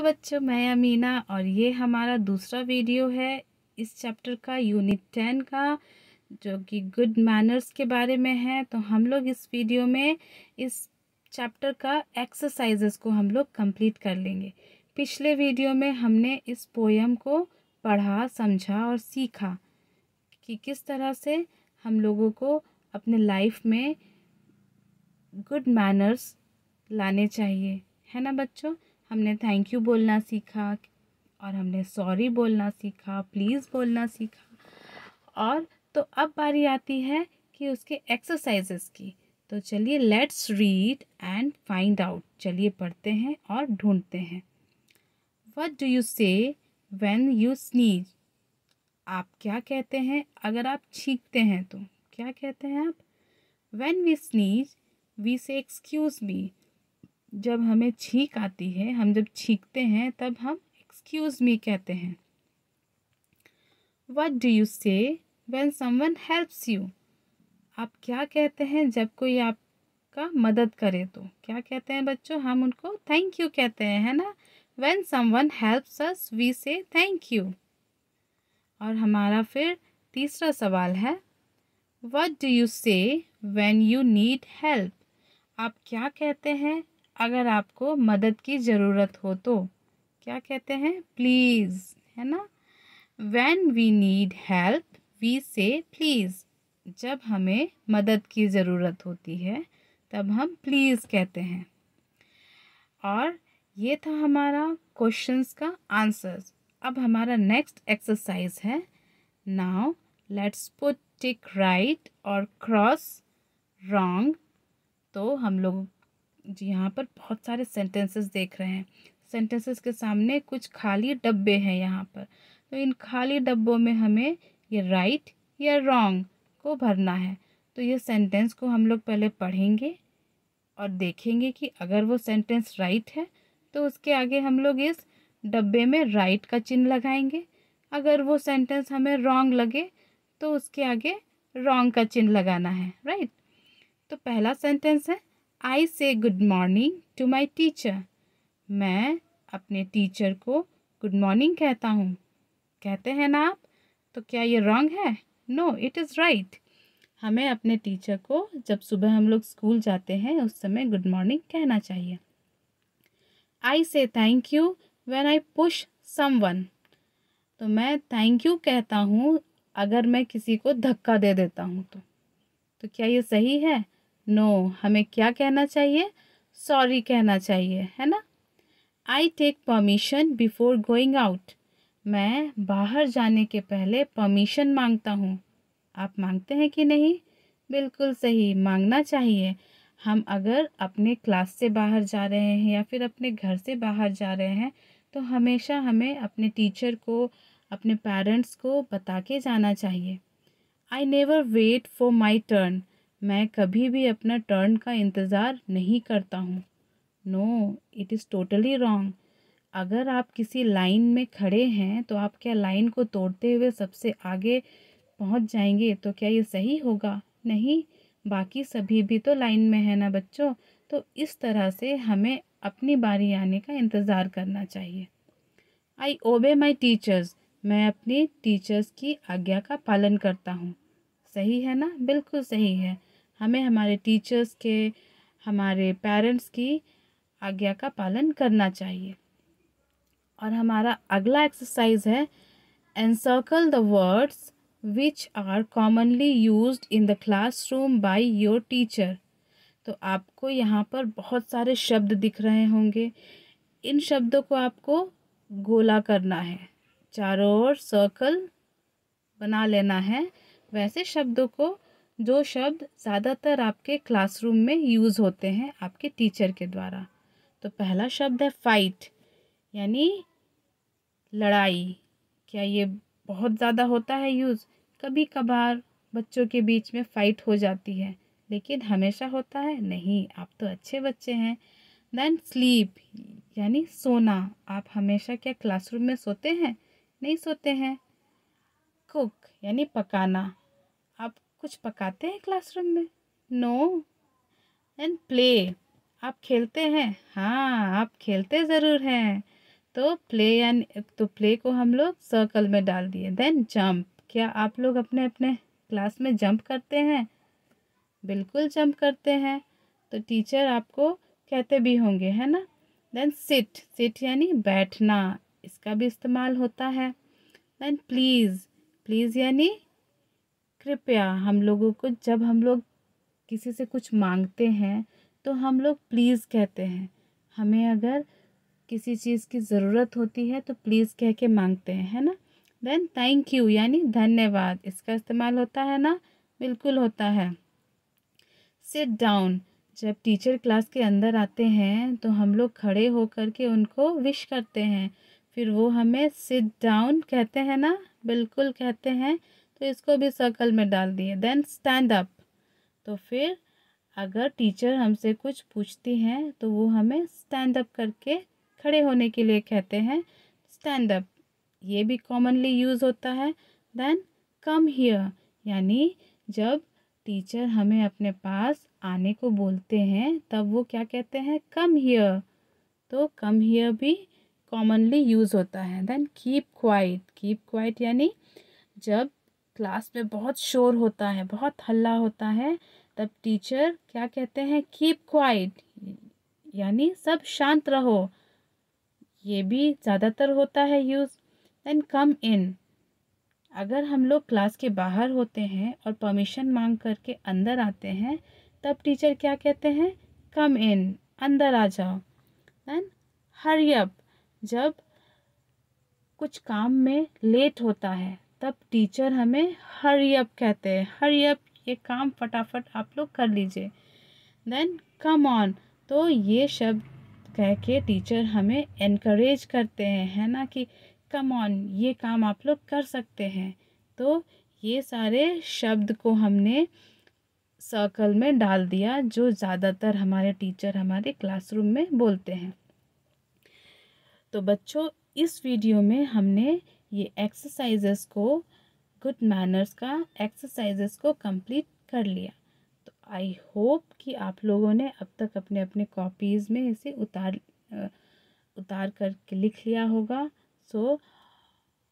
तो बच्चों, मैं अमीना और ये हमारा दूसरा वीडियो है इस चैप्टर का, यूनिट टेन का, जो कि गुड मैनर्स के बारे में है। तो हम लोग इस वीडियो में इस चैप्टर का एक्सरसाइजेस को हम लोग कंप्लीट कर लेंगे। पिछले वीडियो में हमने इस पोयम को पढ़ा, समझा और सीखा कि किस तरह से हम लोगों को अपने लाइफ में गुड मैनर्स लाने चाहिए। है ना बच्चों? हमने थैंक यू बोलना सीखा और हमने सॉरी बोलना सीखा प्लीज़ बोलना सीखा। और तो अब बारी आती है कि उसके एक्सरसाइजेस की। तो चलिए let's read and find out चलिए पढ़ते हैं और ढूंढते हैं। What do you say when you sneeze आप क्या कहते हैं अगर आप छींकते हैं तो? क्या कहते हैं आप? When we sneeze we say excuse me जब हमें छींक आती है, हम जब छींकते हैं, तब हम एक्सक्यूज़ मी कहते हैं। What do you say when someone helps you आप क्या कहते हैं जब कोई आपका मदद करे तो? क्या कहते हैं बच्चों? हम उनको थैंक यू कहते हैं, है ना? When someone helps us we say thank you और हमारा फिर तीसरा सवाल है what do you say when you need help आप क्या कहते हैं अगर आपको मदद की ज़रूरत हो तो क्या कहते हैं? प्लीज़ है ना? When we need help we say please जब हमें मदद की ज़रूरत होती है, तब हम प्लीज़ कहते हैं। और ये था हमारा क्वेश्चंस का आंसर्स अब हमारा नेक्स्ट एक्सरसाइज है। Now let's put tick right और क्रॉस रॉन्ग तो हम लोग जी यहाँ पर बहुत सारे सेंटेंसेस देख रहे हैं। सेंटेंसेस के सामने कुछ खाली डब्बे हैं यहाँ पर। तो इन खाली डब्बों में हमें ये राइट या रॉन्ग को भरना है। तो ये सेंटेंस को हम लोग पहले पढ़ेंगे और देखेंगे कि अगर वो सेंटेंस राइट है तो उसके आगे हम लोग इस डब्बे में राइट का चिन्ह लगाएँगे। अगर वो सेंटेंस हमें रॉन्ग लगे तो उसके आगे रॉन्ग का चिन्ह लगाना है राइट तो पहला सेंटेंस है I say good morning to my teacher मैं अपने टीचर को गुड मॉर्निंग कहता हूँ। कहते हैं ना आप? तो क्या ये रॉन्ग है? नो इट इज़ राइट हमें अपने टीचर को जब सुबह हम लोग स्कूल जाते हैं, उस समय गुड मॉर्निंग कहना चाहिए। I say thank you when I push someone तो मैं थैंक यू कहता हूँ अगर मैं किसी को धक्का दे देता हूँ तो। तो क्या ये सही है? नो no, हमें क्या कहना चाहिए? सॉरी कहना चाहिए है ना? I take permission before going out मैं बाहर जाने के पहले परमिशन माँगता हूँ। आप मांगते हैं कि नहीं? बिल्कुल सही मांगना चाहिए। हम अगर अपने क्लास से बाहर जा रहे हैं या फिर अपने घर से बाहर जा रहे हैं तो हमेशा हमें अपने टीचर को अपने पेरेंट्स को बता के जाना चाहिए। I never wait for my turn मैं कभी भी अपना टर्न का इंतज़ार नहीं करता हूँ। No it is totally wrong अगर आप किसी लाइन में खड़े हैं तो आप क्या लाइन को तोड़ते हुए सबसे आगे पहुँच जाएँगे? तो क्या ये सही होगा? नहीं, बाकी सभी भी तो लाइन में है ना बच्चों। तो इस तरह से हमें अपनी बारी आने का इंतज़ार करना चाहिए। आई ओबे माई टीचर्स मैं अपनी टीचर्स की आज्ञा का पालन करता हूँ। सही है ना? बिल्कुल सही है। हमें हमारे टीचर्स के, हमारे पेरेंट्स की आज्ञा का पालन करना चाहिए। और हमारा अगला एक्सरसाइज है encircle the words which are commonly use in the classroom by your teacher तो आपको यहाँ पर बहुत सारे शब्द दिख रहे होंगे। इन शब्दों को आपको गोला करना है। चारों ओर सर्कल बना लेना है। वैसे शब्दों को जो शब्द ज़्यादातर आपके क्लासरूम में यूज़ होते हैं आपके टीचर के द्वारा। तो पहला शब्द है फाइट यानी लड़ाई। क्या ये बहुत ज़्यादा होता है यूज़? कभी कभार बच्चों के बीच में फ़ाइट हो जाती है, लेकिन हमेशा होता है? नहीं, आप तो अच्छे बच्चे हैं। देन स्लीप यानी सोना। आप हमेशा क्या क्लासरूम में सोते हैं? नहीं सोते हैं। कुक यानी पकाना। आप कुछ पकाते हैं क्लासरूम में? नो एंड प्ले आप खेलते हैं? हाँ आप खेलते ज़रूर हैं। तो प्ले यानी तो प्ले को हम लोग सर्कल में डाल दिए। देन जंप क्या आप लोग अपने अपने क्लास में जंप करते हैं? बिल्कुल जंप करते हैं। तो टीचर आपको कहते भी होंगे, है ना? देन सिट सिट यानी बैठना। इसका भी इस्तेमाल होता है। देन प्लीज़ प्लीज़ यानी कृपया हम लोगों को, जब हम लोग किसी से कुछ मांगते हैं तो हम लोग प्लीज़ कहते हैं। हमें अगर किसी चीज़ की ज़रूरत होती है तो प्लीज़ कह के मांगते हैं, है ना? देन थैंक यू यानी धन्यवाद। इसका इस्तेमाल होता है ना? बिल्कुल होता है। सिट डाउन जब टीचर क्लास के अंदर आते हैं तो हम लोग खड़े होकर के उनको विश करते हैं। फिर वो हमें सिट डाउन कहते हैं ना? बिल्कुल कहते हैं। तो इसको भी सर्कल में डाल दिए। देन स्टैंड अप तो फिर अगर टीचर हमसे कुछ पूछती हैं तो वो हमें स्टैंड अप करके खड़े होने के लिए कहते हैं स्टैंड अप ये भी कॉमनली यूज़ होता है। देन कम हियर यानी जब टीचर हमें अपने पास आने को बोलते हैं, तब वो क्या कहते हैं? कम हियर तो कम हियर भी कॉमनली यूज़ होता है। Then keep quiet keep quiet यानी जब क्लास में बहुत शोर होता है, बहुत हल्ला होता है, तब टीचर क्या कहते हैं कीप क्वाइट यानी सब शांत रहो। ये भी ज़्यादातर होता है यूज़ देन कम इन अगर हम लोग क्लास के बाहर होते हैं और परमिशन मांग करके अंदर आते हैं, तब टीचर क्या कहते हैं कम इन अंदर आ जाओ. देन हरी अप जब कुछ काम में लेट होता है तब टीचर हमें, हरी अप कहते हैं। हरी अप ये काम फटाफट आप लोग कर लीजिए। देन कम ऑन तो ये शब्द कह के टीचर हमें इनक्रेज करते हैं, है ना कि कम ऑन ये काम आप लोग कर सकते हैं। तो ये सारे शब्द को हमने सर्कल में डाल दिया, जो ज़्यादातर हमारे टीचर हमारे क्लासरूम में बोलते हैं। तो बच्चों, इस वीडियो में हमने ये एक्सरसाइजेस को गुड मैनर्स का एक्सरसाइजेस को कंप्लीट कर लिया। तो आई होप कि आप लोगों ने अब तक अपने अपने कॉपीज़ में इसे उतार उतार करके लिख लिया होगा। सो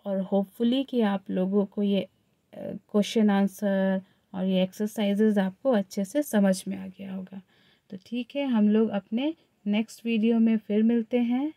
और होपफुली कि आप लोगों को ये क्वेश्चन आंसर और ये एक्सरसाइजेज आपको अच्छे से समझ में आ गया होगा। तो ठीक है, हम लोग अपने नेक्स्ट वीडियो में फिर मिलते हैं।